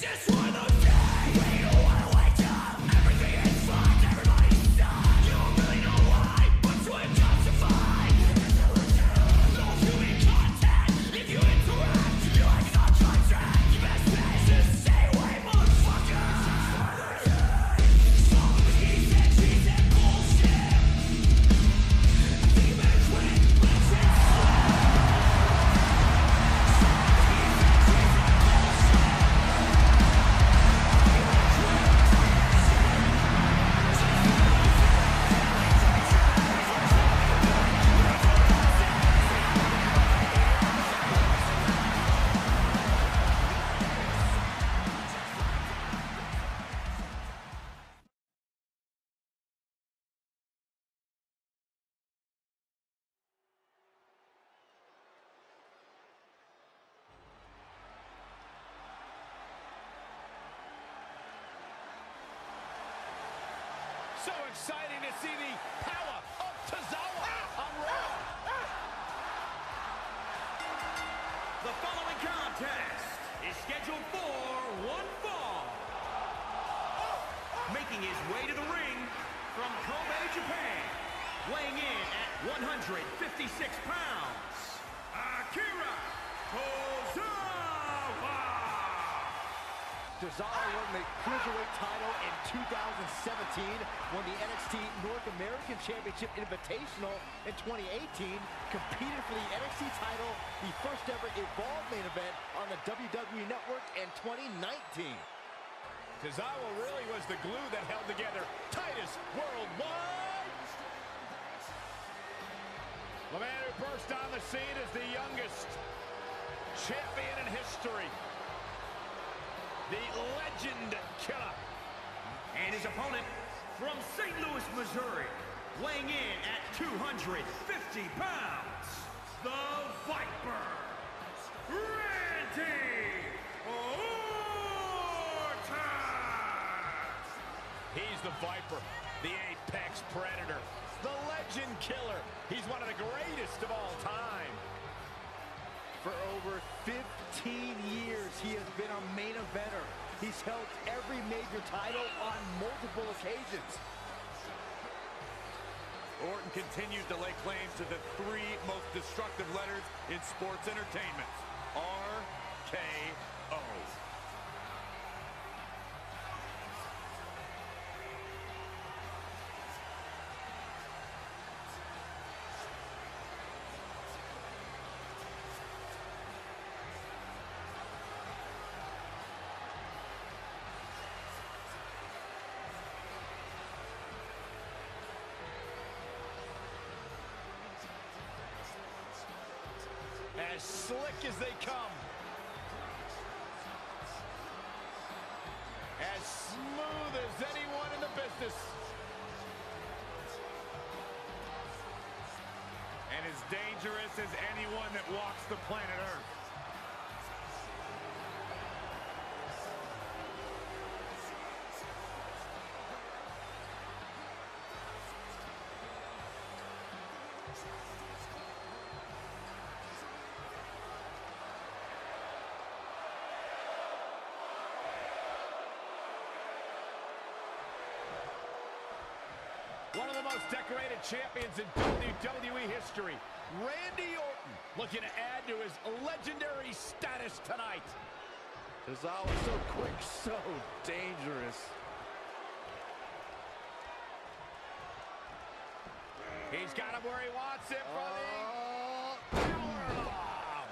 just one of So exciting to see the power of Tozawa ah, on Raw. Ah, ah. The following contest is scheduled for one fall. Oh, oh. Making his way to the ring from Kobe, Japan, weighing in at 156 pounds, Akira Tozawa. Tozawa won the Cruiserweight title in 2017, won the NXT North American Championship Invitational in 2018, competed for the NXT title, the first ever Evolve main event on the WWE Network in 2019. Tozawa really was the glue that held together Titus Worldwide. The man who burst on the scene is the youngest champion in history. The Legend Killer. And his opponent from St. Louis, Missouri, weighing in at 250 pounds, the Viper, Randy Orton. He's the Viper, the apex predator, the legend killer. He's one of the greatest of all time. For over 15 years, he has been a main eventer. He's held every major title on multiple occasions. Orton continues to lay claims to the three most destructive letters in sports entertainment. R-K-O. As slick as they come. As smooth as anyone in the business. And as dangerous as anyone that walks the planet Earth. Of the most decorated champions in WWE history, Randy Orton, looking to add to his legendary status tonight. Tozawa so quick, so dangerous. He's got him where he wants it Oh. powerbomb.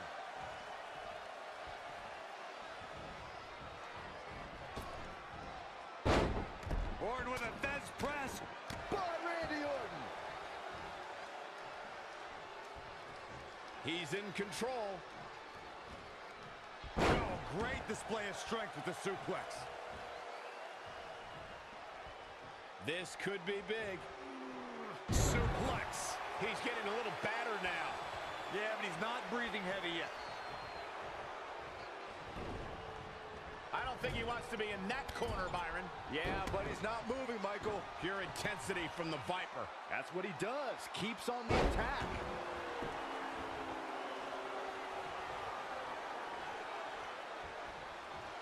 Orton with a Thesz press. By Randy Orton. He's in control. Oh, great display of strength with the suplex. This could be big. Suplex. He's getting a little battered now. Yeah, but he's not breathing heavy yet. I don't think he wants to be in that corner, Byron. Yeah, but he's not moving, Michael. Pure intensity from the Viper. That's what he does. Keeps on the attack.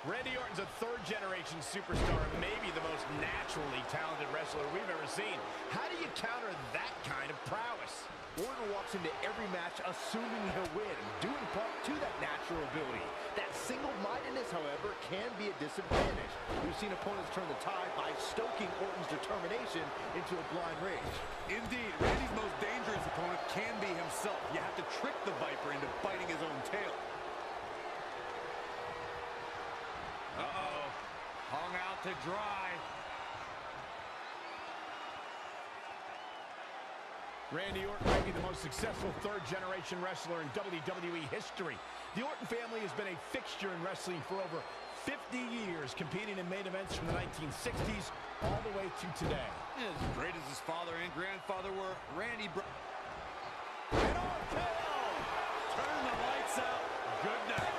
Randy Orton's a third-generation superstar and maybe the most naturally talented wrestler we've ever seen. How do you counter that kind of prowess? Orton walks into every match assuming he'll win, due in part to that natural ability. That single-mindedness, however, can be a disadvantage. We've seen opponents turn the tide by stoking Orton's determination into a blind rage. Indeed, Randy's most dangerous opponent can be himself. You have to trick the Viper into biting his own tail. Uh-oh. Hung out to dry. Randy Orton may be the most successful third-generation wrestler in WWE history. The Orton family has been a fixture in wrestling for over 50 years, competing in main events from the 1960s all the way to today. As great as his father and grandfather were, Randy brought... Turn the lights out. Good night.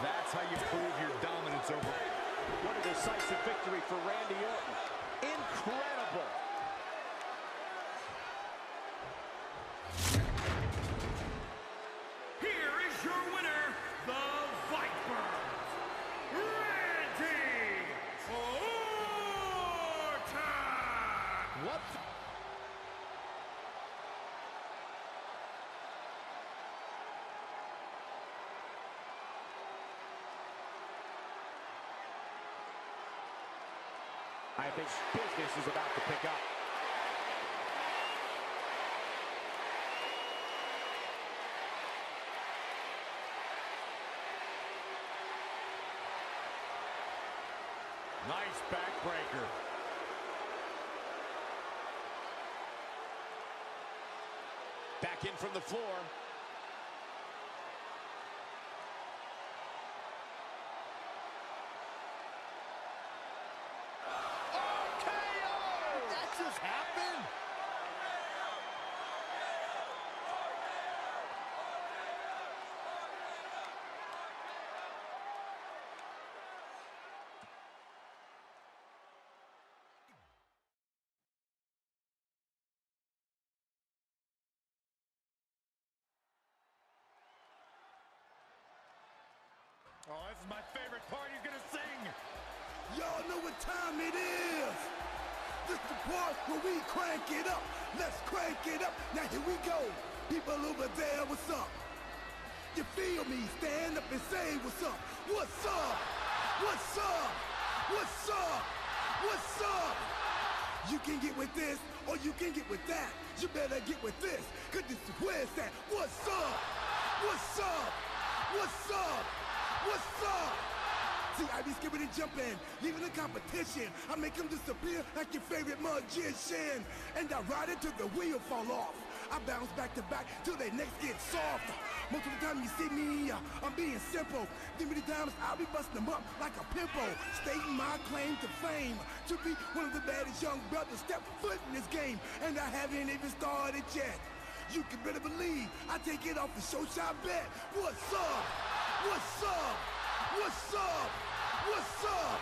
That's how you prove your dominance over... What a decisive victory for Randy Orton. Incredible. I think business is about to pick up. Nice backbreaker. Back in from the floor. RKO! That just happened. Oh, this is my favorite part. He's gonna sing. Y'all know what time it is. This is the part where we crank it up. Let's crank it up. Now here we go. People over there, what's up? You feel me? Stand up and say what's up. What's up? What's up? What's up? What's up? You can get with this or you can get with that. You better get with this, cause this is where it's at. What's up? What's up? What's up? What's up? See, I be skipping and jumping, leaving the competition. I make them disappear like your favorite magician. And I ride it till the wheel fall off. I bounce back to back till their necks get soft. Most of the time you see me, uh, I'm being simple. Give me the times I'll be busting them up like a pimple. Stating my claim to fame. To be one of the baddest young brothers step foot in this game. And I haven't even started yet. You can better believe I take it off the show shot bet. What's up? What's up? What's up? What's up?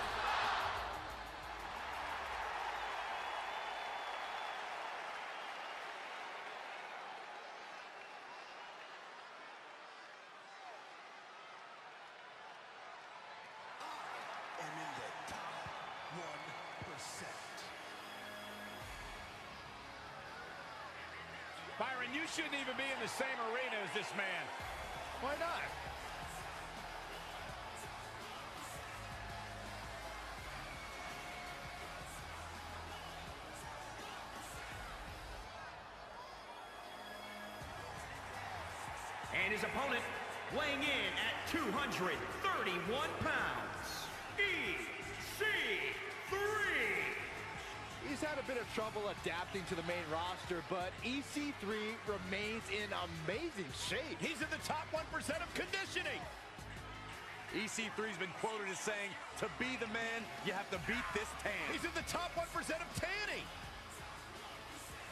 I am in the top 1%. Byron, you shouldn't even be in the same arena as this man. Why not? His opponent, weighing in at 231 pounds, EC3. He's had a bit of trouble adapting to the main roster, but EC3 remains in amazing shape. He's in the top 1% of conditioning. EC3's been quoted as saying, to be the man, you have to beat this tan. He's in the top 1% of tanning.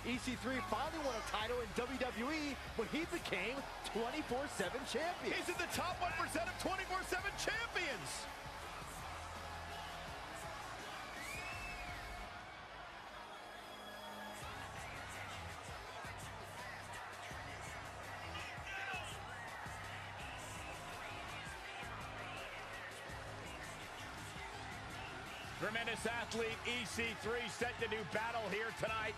EC3 finally won a title in WWE when he became 24-7 champion. He's in the top 1% of 24-7 champions. Tremendous athlete EC3 set to do battle here tonight.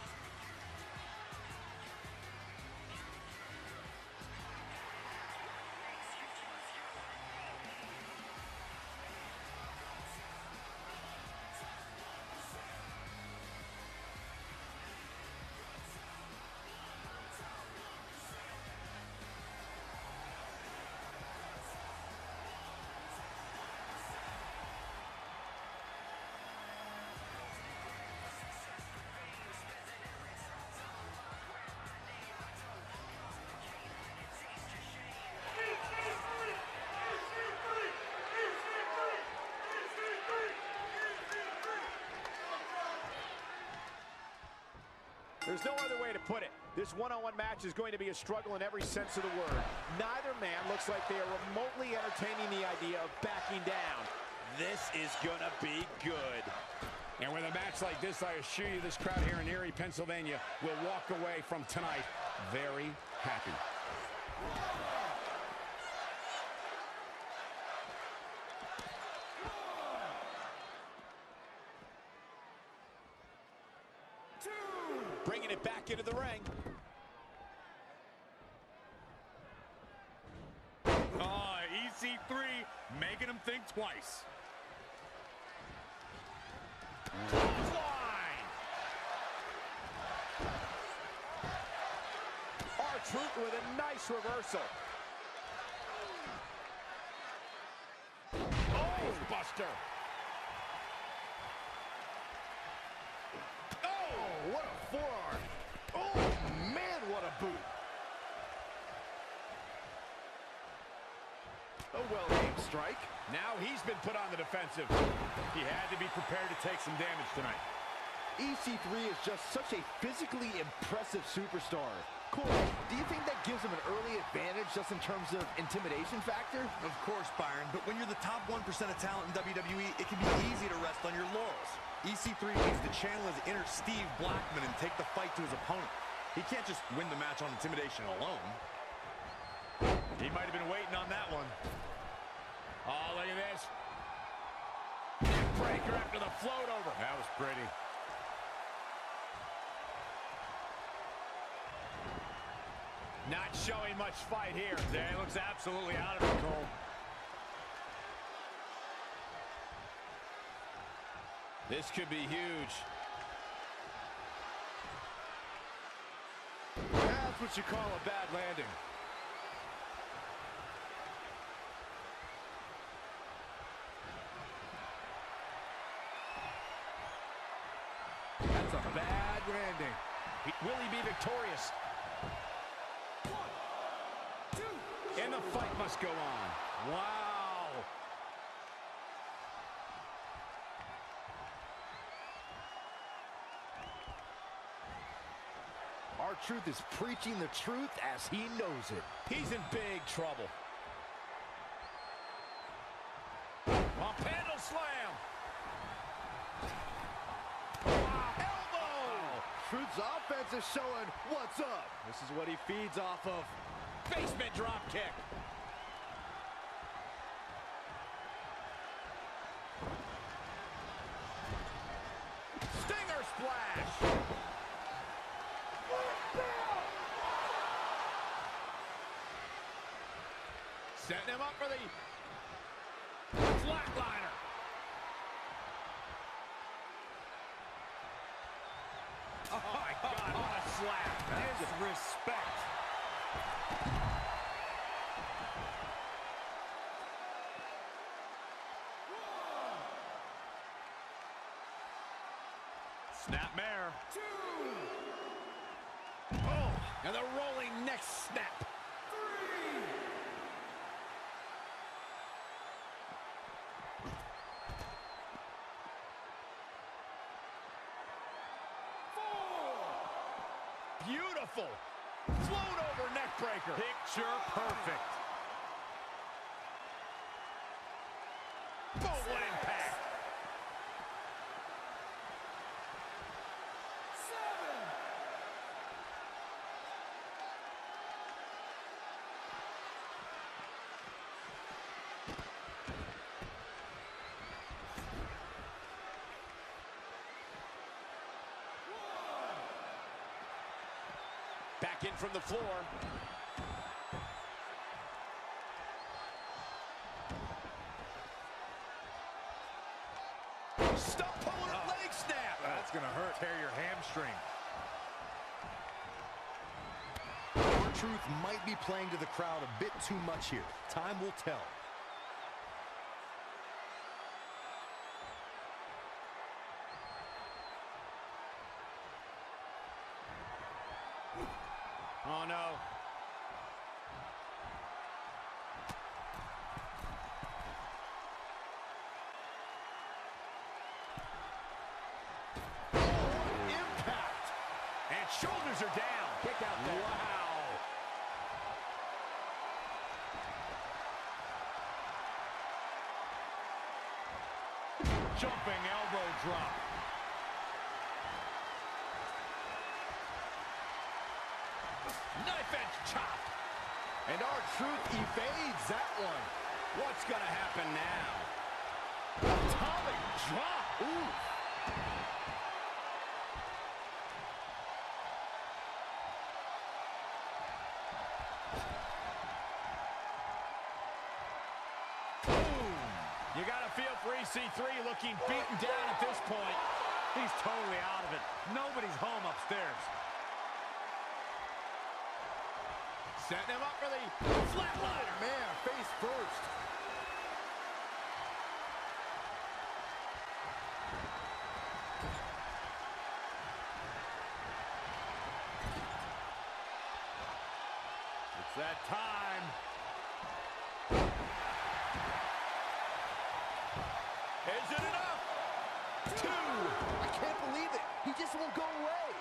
There's no other way to put it. This one-on-one -on -one match is going to be a struggle in every sense of the word. Neither man looks like they are remotely entertaining the idea of backing down. This is gonna be good. And with a match like this, I assure you this crowd here in Erie, Pennsylvania will walk away from tonight very happy. bringing it back into the ring. Ah, oh, EC3 making him think twice. Line. R-Truth with a nice reversal. Oh, Buster. Oh, what a forearm. Oh, man, what a boot. A well-aimed strike. Now he's been put on the defensive. He had to be prepared to take some damage tonight. EC3 is just such a physically impressive superstar. Corey, do you think that gives him an early advantage just in terms of intimidation factor? Of course, Byron, but when you're the top 1% of talent in WWE, it can be easy to rest on your laurels. EC3 needs to channel his inner Steve Blackman and take the fight to his opponent. He can't just win the match on intimidation alone. He might have been waiting on that one. Oh, look at this. Breaker after the float over. That was pretty. Not showing much fight here. Yeah, he looks absolutely out of it, Cole. This could be huge. That's what you call a bad landing. That's a bad landing. Will he be victorious? And the fight must go on. Wow. R-Truth is preaching the truth as he knows it. He's in big trouble. On panel slam. Elbow. Truth's offense is showing what's up. This is what he feeds off of. Basement drop kick. Stinger splash. Setting him up for the flatliner. Oh my God, what a slap. Disrespect. Snapmare. Oh, and the rolling neck snap. Beautiful. Float over neck breaker. Picture perfect. Boom, what impact. Back in from the floor. Stump pulling her uh, leg snap. That's going to hurt. Tear your hamstring. Truth might be playing to the crowd a bit too much here. Time will tell. Oh, no. Impact! And shoulders are down. Kick out there. Wow. Jumping elbow drop. Knife edge chop. And our truth evades that one. What's going to happen now? Atomic drop. Ooh. You got to feel EC3 looking beaten down at this point. He's totally out of it. Nobody's home upstairs. Setting him up for the flatliner. Man, face first. It's that time. Is it enough? Two. I can't believe it. He just won't go away.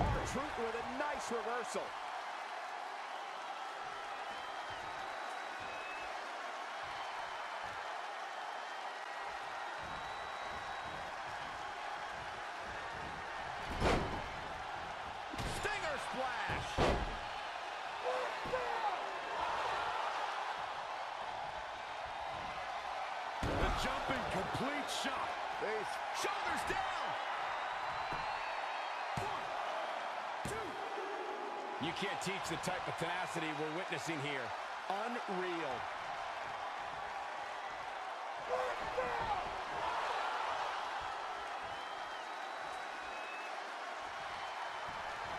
R-Truth with a nice reversal. Stinger splash. The jumping complete shot. Face. Shoulders down. You can't teach the type of tenacity we're witnessing here. Unreal.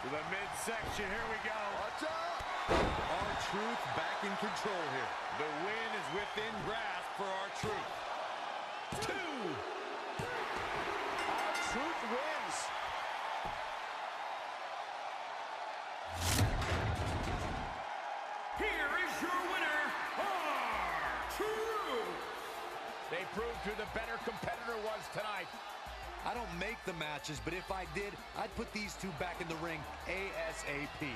To the midsection. Here we go. Watch out. Our truth back in control here. The win is within grasp for our truth. Two. Truth wins. Here is your winner, R-Truth. They proved who the better competitor was tonight. I don't make the matches, but if I did, I'd put these two back in the ring ASAP.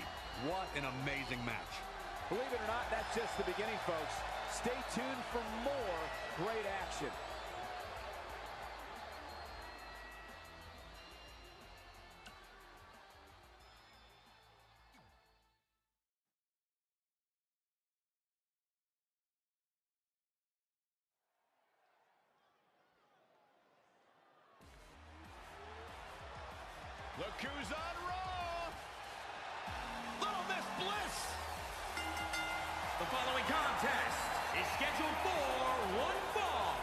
What an amazing match. Believe it or not, that's just the beginning, folks. Stay tuned for more great action. Who's on Raw. Little Miss Bliss. The following contest is scheduled for one fall.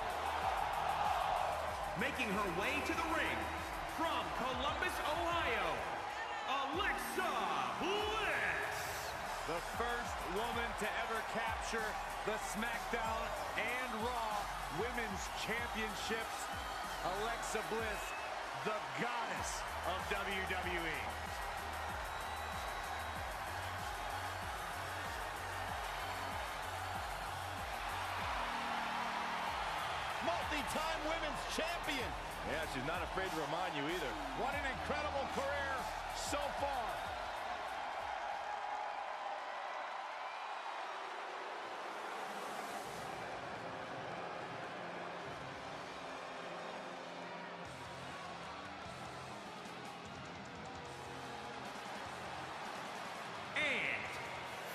Making her way to the ring from Columbus, Ohio, Alexa Bliss. The first woman to ever capture the SmackDown and Raw Women's Championships. Alexa Bliss, the goddess of. WWE. Multi-time women's champion. Yeah, she's not afraid to remind you either. What an incredible career so far.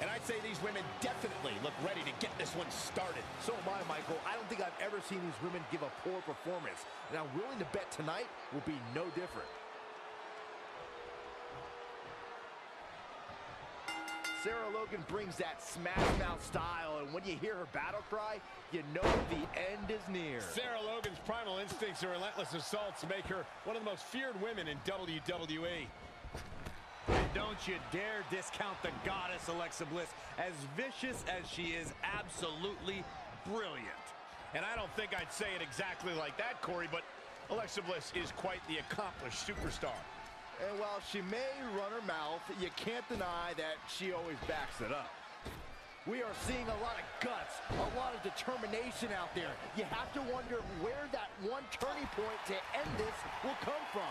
And I'd say these women definitely look ready to get this one started. So am I, Michael. I don't think I've ever seen these women give a poor performance. And I'm willing to bet tonight will be no different. Sarah Logan brings that smash mouth style, and when you hear her battle cry, you know the end is near. Sarah Logan's primal instincts and relentless assaults make her one of the most feared women in WWE. Don't you dare discount the goddess Alexa Bliss. As vicious as she is, absolutely brilliant. And I don't think I'd say it exactly like that, Corey, but Alexa Bliss is quite the accomplished superstar. And while she may run her mouth, you can't deny that she always backs it up. We are seeing a lot of guts, a lot of determination out there. You have to wonder where that one turning point to end this will come from.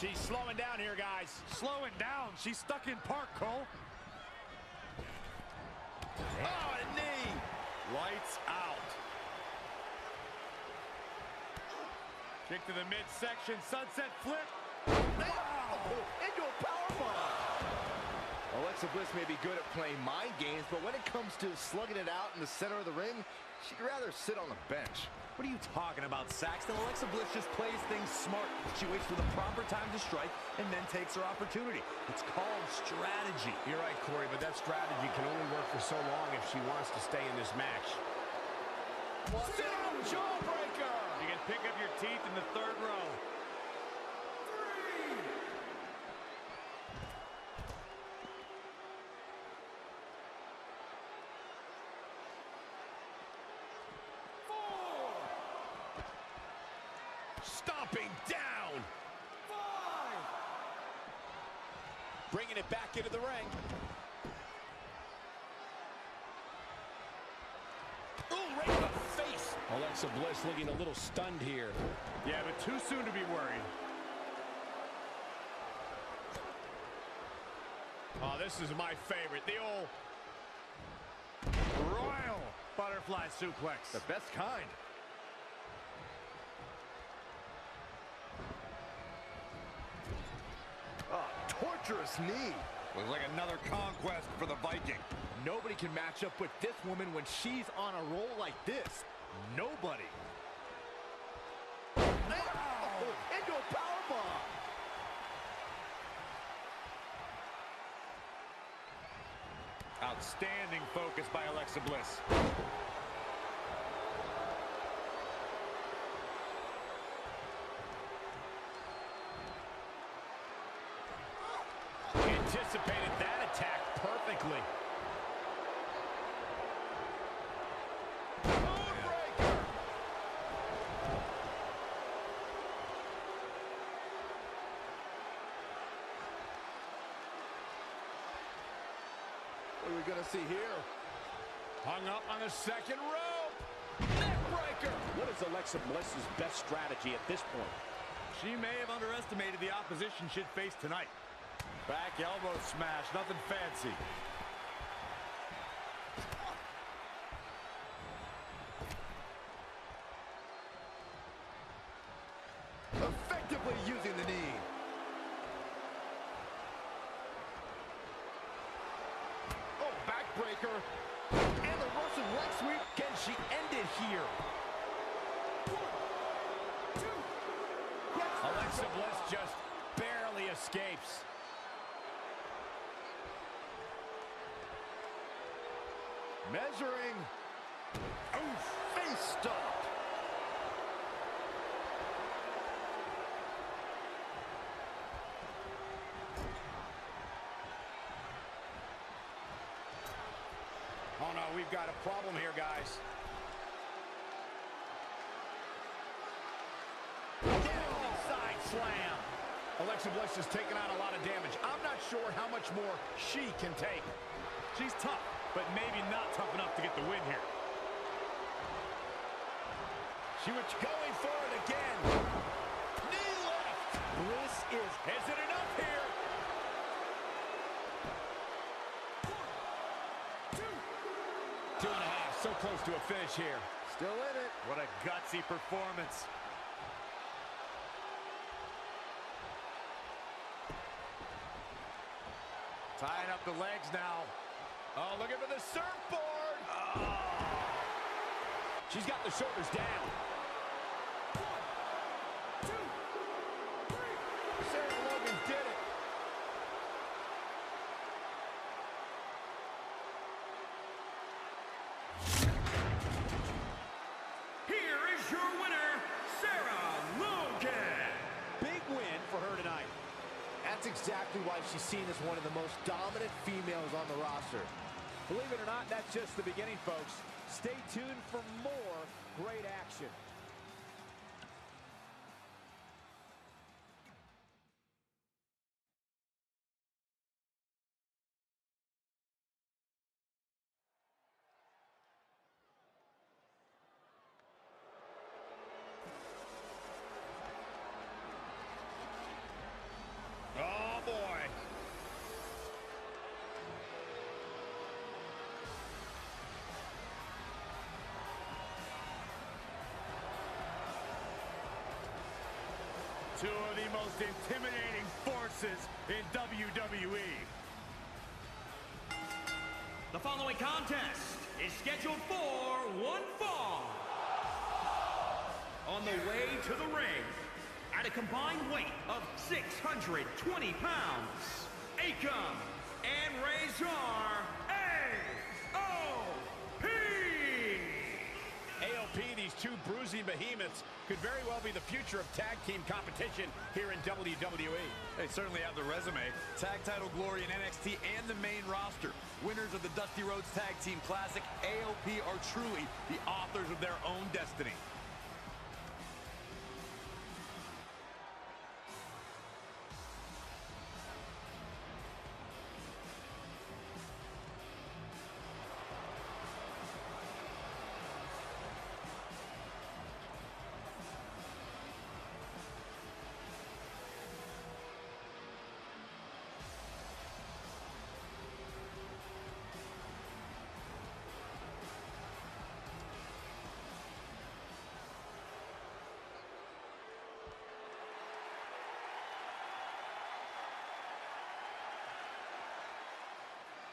She's slowing down here, guys. Slowing down. She's stuck in park, Cole. Oh, a knee. Lights out. Kick to the midsection. Sunset flip. Wow! Into a powerbomb! Alexa Bliss may be good at playing mind games, but when it comes to slugging it out in the center of the ring, she'd rather sit on the bench. What are you talking about, Saxton? Alexa Bliss just plays things smart. She waits for the proper time to strike and then takes her opportunity. It's called strategy. You're right, Corey, but that strategy can only work for so long if she wants to stay in this match. Sit-on jawbreaker! You can pick up your teeth in the third row. Stomping down. Bringing it back into the ring. Ooh, right in the face. Alexa Bliss looking a little stunned here. Yeah, but too soon to be worried. Oh, this is my favorite. The old Royal butterfly suplex. The best kind. Oh, torturous knee. Looks like another conquest for the Viking. Nobody can match up with this woman when she's on a roll like this. Nobody. Oh, into a powerbomb. Outstanding focus by Alexa Bliss. anticipated that attack perfectly. Moonraker. What are we going to see here? Hung up on the second rope. Neckbreaker. What is Alexa Bliss's best strategy at this point? She may have underestimated the opposition she'd face tonight. Back elbow smash, nothing fancy. Effectively using the knee. Oh, backbreaker. And the Russian leg sweep. Can she end it here? Alexa Bliss just barely escapes. Measuring. Oof, face stop. Oh no, we've got a problem here, guys. Side slam. Alexa Bliss has taken on a lot of damage. I'm not sure how much more she can take. She's tough, but maybe not tough enough to get the win here. She was going for it again. Knee lift. Bliss is... Is it enough here? Two and a half. So close to a finish here. Still in it. What a gutsy performance. Tying up the legs now. Oh, looking for the surfboard. Oh. She's got the shoulders down. Dominant females on the roster. Believe it or not, that's just the beginning, folks. Stay tuned for more great action. Two of the most intimidating forces in WWE. The following contest is scheduled for one fall. On the way to the ring, at a combined weight of 620 pounds, Akam and Rezar these two bruising behemoths, could very well be the future of tag team competition here in WWE. They certainly have the resume. Tag title glory in NXT and the main roster. Winners of the Dusty Rhodes Tag Team Classic, AOP are truly the authors of their own destiny.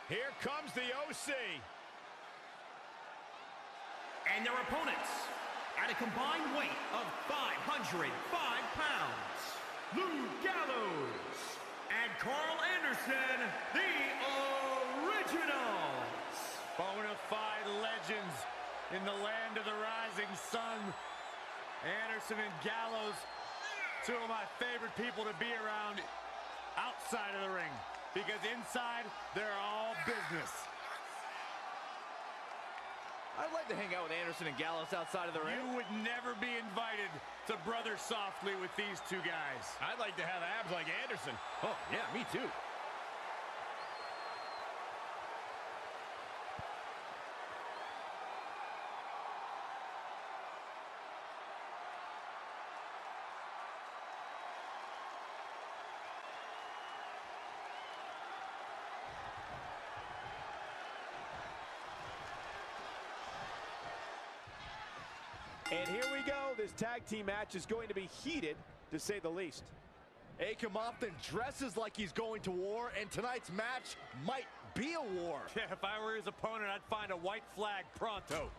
Here comes the OC. And their opponents, at a combined weight of 505 pounds, Luke Gallows and Karl Anderson, the originals. Bona fide legends in the land of the rising sun. Anderson and Gallows, two of my favorite people to be around outside of the ring. Because inside, they're all business. I'd like to hang out with Anderson and Gallows outside of the ring. You would never be invited to Brother Softly with these two guys. I'd like to have abs like Anderson. Oh, yeah, me too. And here we go. This tag team match is going to be heated, to say the least. Akam often dresses like he's going to war, and tonight's match might be a war. Yeah, if I were his opponent, I'd find a white flag pronto.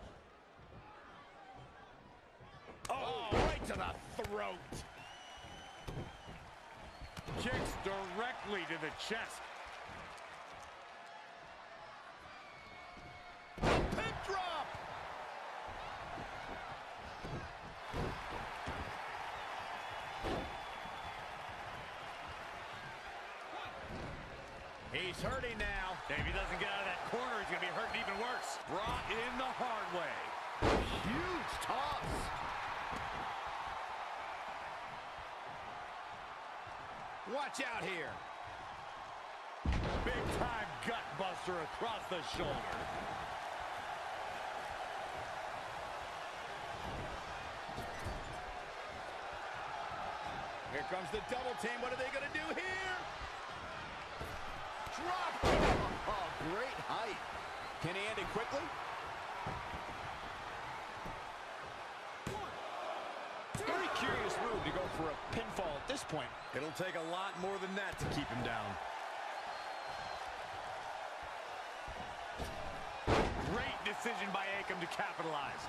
Oh, oh. right to the throat. Kicks directly to the chest. Pin drop. He's hurting now. If he doesn't get out of that corner, he's going to be hurting even worse. Brought in the hard way. Huge toss. Watch out here. Big time gut buster across the shoulder. Here comes the double team. What are they going to do here? Drop. Oh, great height. Can he end it quickly? Very curious move to go for a pinfall at this point. It'll take a lot more than that to keep him down. Great decision by Akam to capitalize.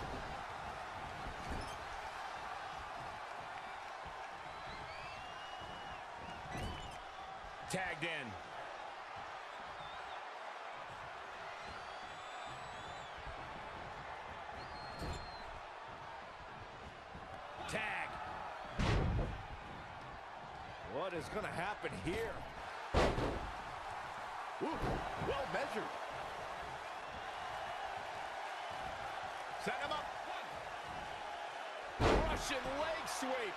What is going to happen here? Ooh, well measured. Set him up. Russian leg sweep.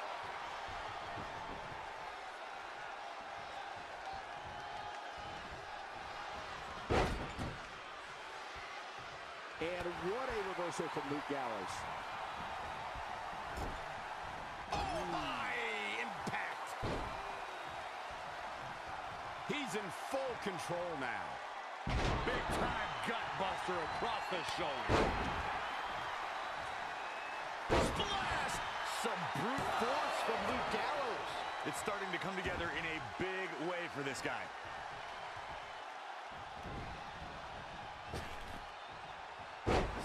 And what a reversal from Luke Gallows. Oh my impact. He's in full control now. Big time gut buster across the shoulder. Splash! Some brute force from Luke Gallows. It's starting to come together in a big way for this guy.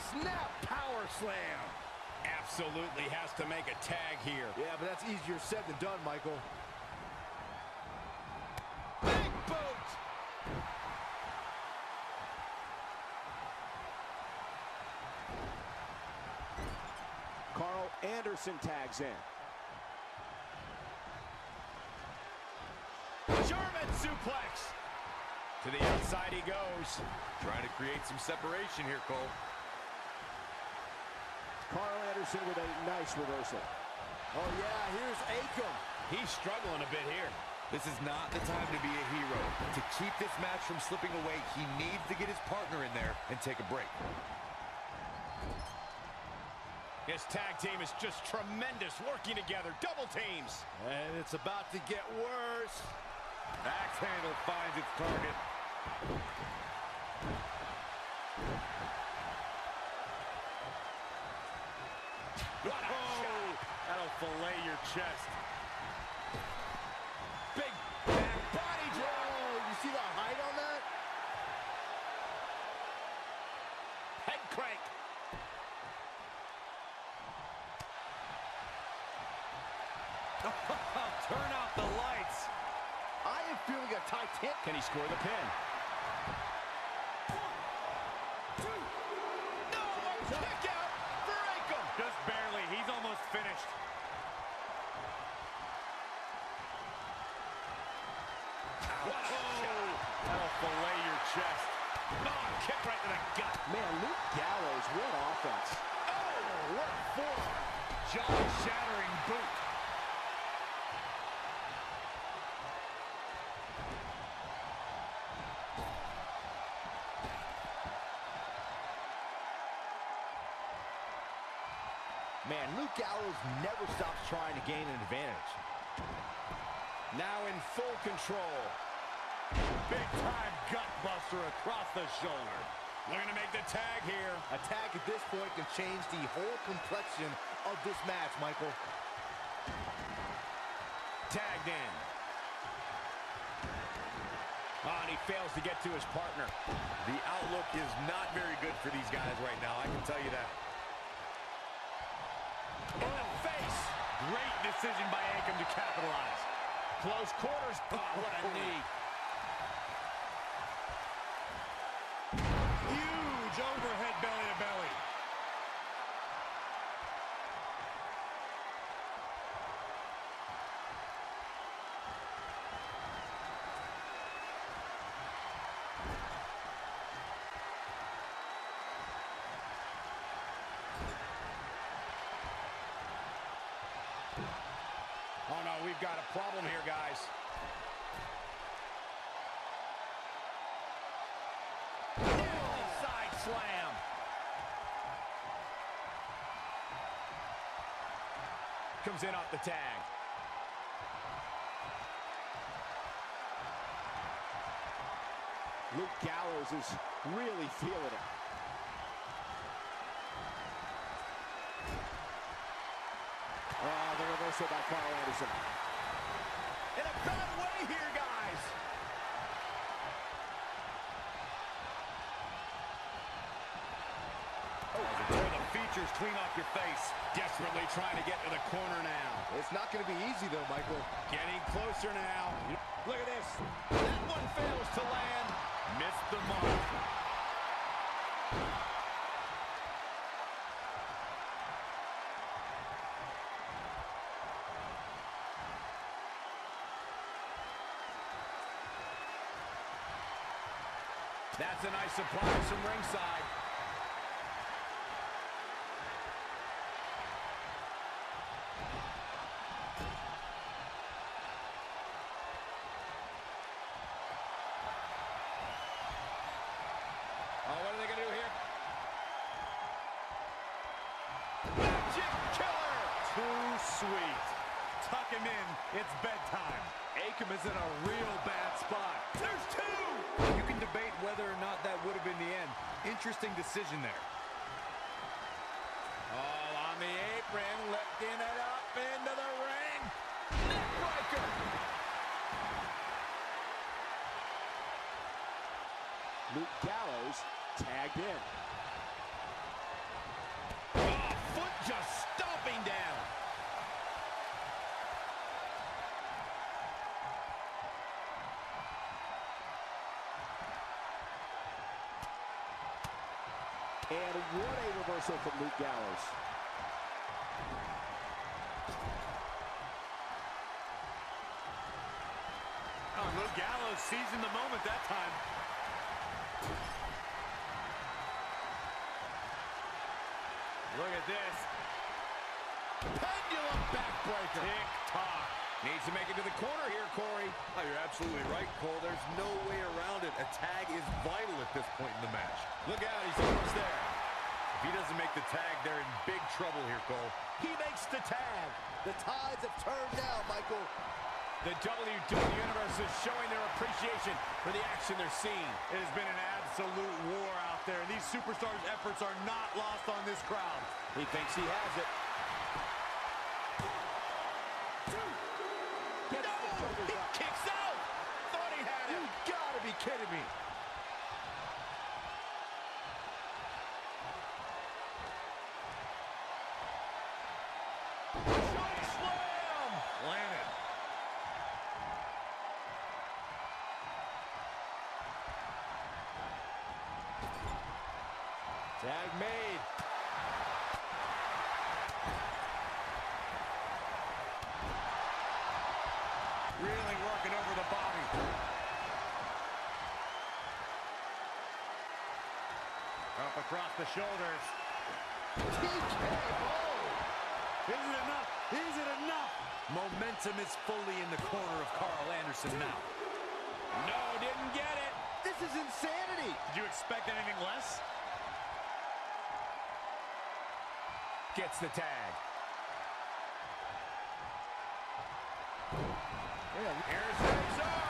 Snap power slam. Absolutely has to make a tag here. Yeah, but that's easier said than done, Michael. Big boot! Karl Anderson tags in. German suplex. To the outside he goes. Trying to create some separation here, Cole. Karl Anderson with a nice reversal. Oh, yeah, here's Akam. He's struggling a bit here. This is not the time to be a hero. To keep this match from slipping away, he needs to get his partner in there and take a break. His tag team is just tremendous, working together, double teams. And it's about to get worse. Axe handle finds its target. What a oh, shot. That'll fillet your chest. Big back body drop. Oh, you see the height on that? Head crank. Turn out the lights. I am feeling a Titanic. Can he score the pin? No, a kick out for Akam. Just barely. He's almost finished. What a shot. That'll fillet your chest. Oh, kick right to the gut. Man, Luke Gallows, what offense. Oh, what form. Jaw-shattering boot. Man, Luke Gallows never stops trying to gain an advantage. Now in full control. Big time gut buster across the shoulder. Looking to make the tag here. A tag at this point can change the whole complexion of this match, Michael. Tagged in. Oh, and he fails to get to his partner. The outlook is not very good for these guys right now, I can tell you that. In the face. Great decision by Akam to capitalize. Close quarters. Oh, what a knee. comes in off the tag. Luke Gallows is really feeling it. Oh, the reversal by Karl Anderson. In a bad way here, guys. Features clean off your face. Desperately trying to get to the corner now. It's not going to be easy, though, Michael. Getting closer now. Look at this. That one fails to land. Missed the mark. That's a nice surprise from ringside. Akam is in a real bad spot. There's two! You can debate whether or not that would have been the end. Interesting decision there. All on the apron, lifting it up into the ring. Neckbreaker! Luke Gallows tagged in. Oh, foot just stomping down. And what a reversal from Luke Gallows. Oh, Luke Gallows seizing the moment that time. Look at this. Pendulum backbreaker. Tick-tock. Needs to make it to the corner here, Corey. Oh, you're absolutely right, Cole. There's no way around it. A tag is vital at this point in the match. Look out, he's almost there. If he doesn't make the tag, they're in big trouble here, Cole. He makes the tag. The tides have turned now, Michael. The WWE Universe is showing their appreciation for the action they're seeing. It has been an absolute war out there, and these superstars' efforts are not lost on this crowd. He thinks he has it. Gets the No! shoulders He up. kicks out! Thought he had You it. gotta be kidding me. Choke slam! Landed. Tag made. Really working over the body. Up across the shoulders. TKO. Is it enough? Is it enough? Momentum is fully in the corner of Karl Anderson now. No, didn't get it. This is insanity. Did you expect anything less? Gets the tag. Here's Rezar.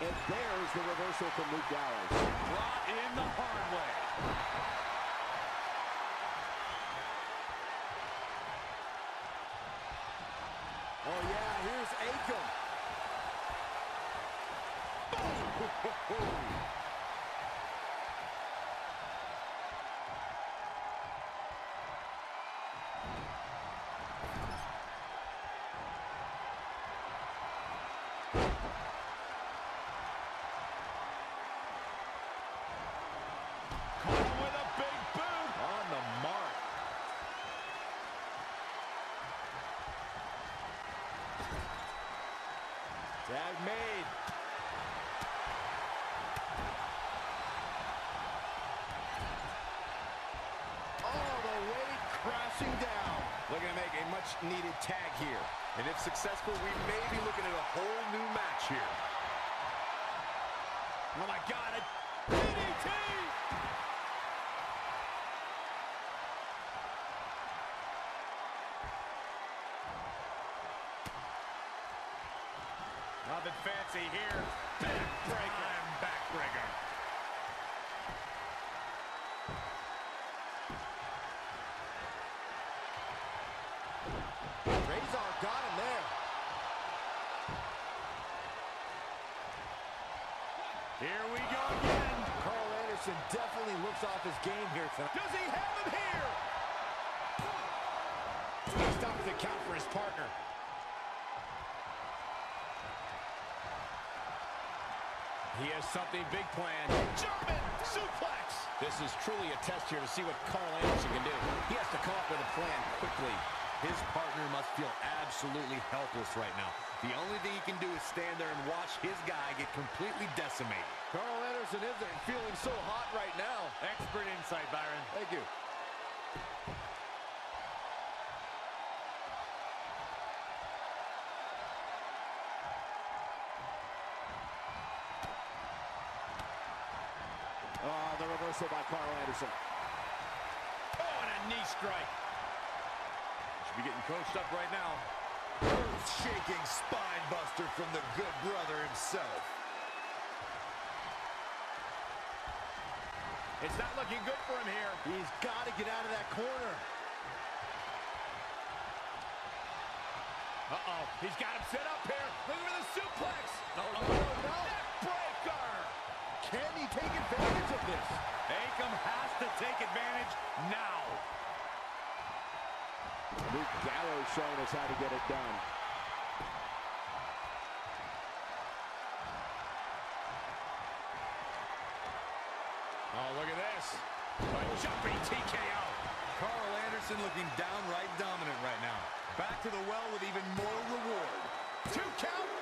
And there's the reversal from Luke Gallows. Brought in the hard way. Oh, yeah, here's Akam. Caught with a big boot. On the mark. Tag made. All the way crashing down. Looking to make a much-needed tag here. And if successful, we may be looking at a whole new match here. Oh, my God. A DDT! Nothing fancy here. Backbreaker. Backbreaker. Rezar got him there. Here we go again. Karl Anderson definitely looks off his game here tonight. Does he have him here? He stops the count for his partner. He has something big planned. German suplex. This is truly a test here to see what Karl Anderson can do. He has to come up with a plan quickly. His partner must feel absolutely helpless right now. The only thing he can do is stand there and watch his guy get completely decimated. Karl Anderson isn't feeling so hot right now. Expert insight, Byron. Thank you. Oh, the reversal by Anderson. Oh, and a knee strike. Should be getting coached up right now. Earth-shaking spine buster from the good brother himself. It's not looking good for him here. He's got to get out of that corner. Uh-oh. He's got him set up here. Look at the suplex. Oh, no. Neckbreaker. Can he take advantage of this? Akam has to take advantage now. Luke Gallows showing us how to get it done. Oh, look at this. A jumping TKO. Karl Anderson looking downright dominant right now. Back to the well with even more reward. Two count.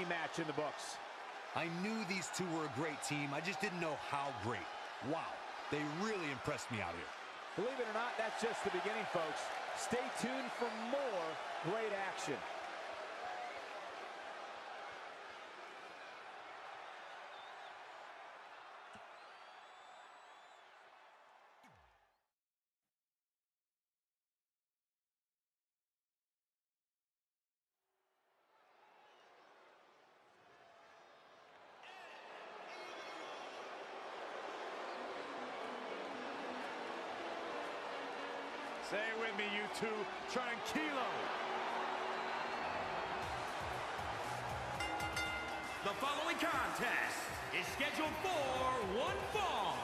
Team match in the books. I knew these two were a great team. I just didn't know how great. Wow, they really impressed me out here. Believe it or not, that's just the beginning, folks. Stay tuned for more great action. It with me, you two. Tranquilo. The following contest is scheduled for one fall.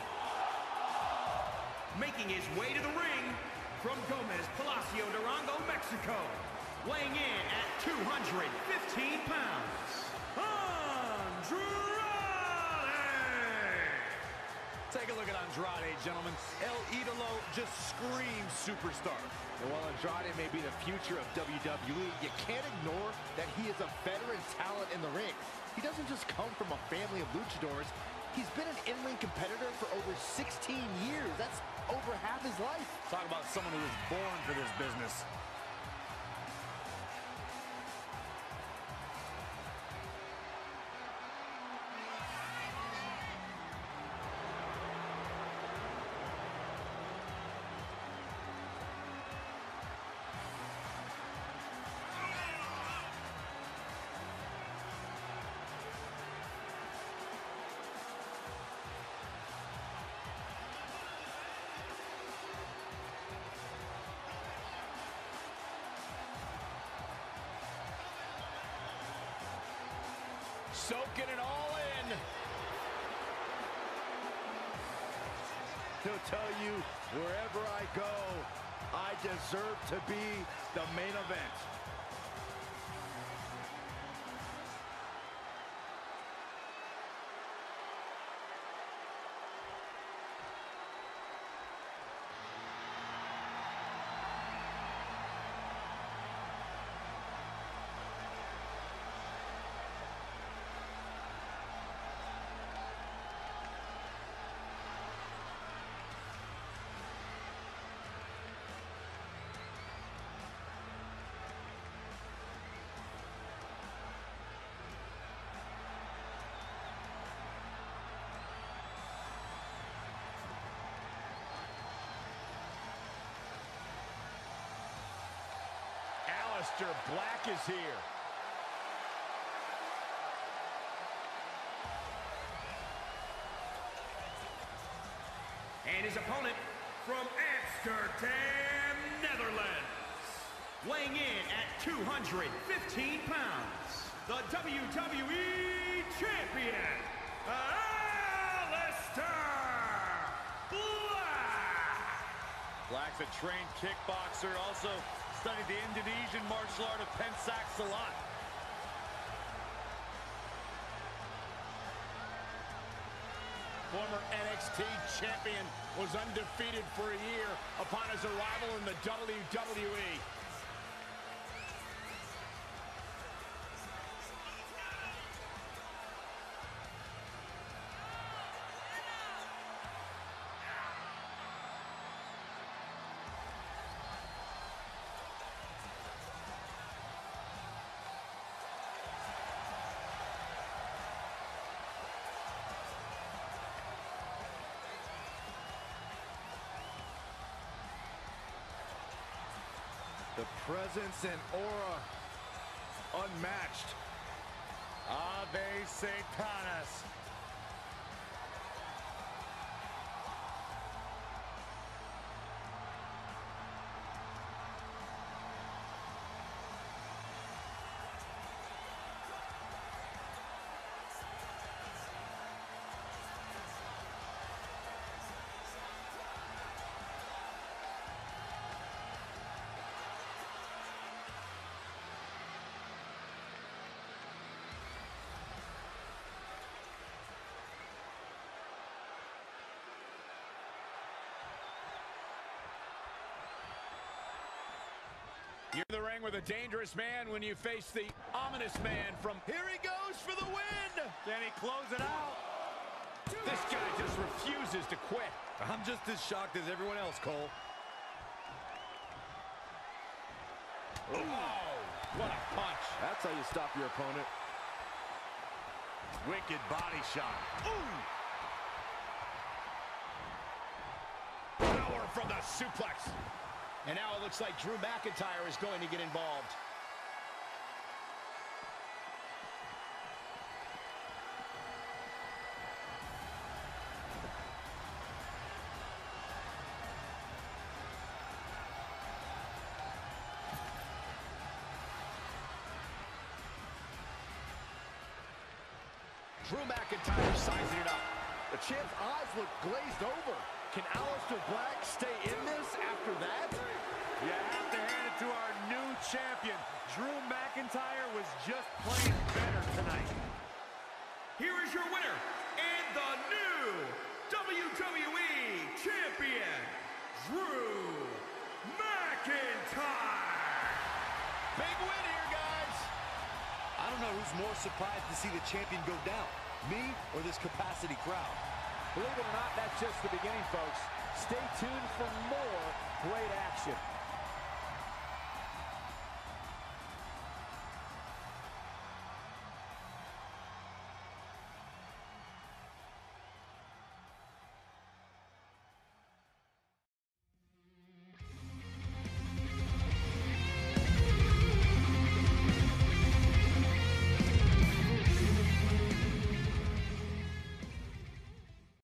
Making his way to the ring from Gomez Palacio Durango, Mexico. Weighing in at 215 pounds. Take a look at Andrade, gentlemen. El Idolo just screams superstar. And while Andrade may be the future of WWE, you can't ignore that he is a veteran talent in the ring. He doesn't just come from a family of luchadors. He's been an in-ring competitor for over 16 years. That's over half his life. Talk about someone who was born for this business. Soaking it all in. He'll tell you, wherever I go, I deserve to be the main event. Aleister Black is here. And his opponent from Amsterdam, Netherlands. Weighing in at 215 pounds, the WWE Champion, Aleister Black. Black's a trained kickboxer, also studied the Indonesian martial art of Pencak Silat. Former NXT champion was undefeated for a year upon his arrival in the WWE. The presence and aura unmatched. Ave Satanas. You're in the ring with a dangerous man when you face the ominous man from Here he goes for the win! Can he close it out? This guy just refuses to quit. I'm just as shocked as everyone else, Cole. Oh, what a punch. That's how you stop your opponent. Wicked body shot. Power from the suplex. And now it looks like Drew McIntyre is going to get involved. Drew McIntyre sizing it up. The champ's eyes look glazed over. Can Aleister Black stay in this after that? You have to hand it to our new champion. Drew McIntyre was just playing better tonight. Here is your winner and the new WWE Champion, Drew McIntyre. Big win here, guys. I don't know who's more surprised to see the champion go down, me or this capacity crowd. Believe it or not, that's just the beginning, folks. Stay tuned for more great action.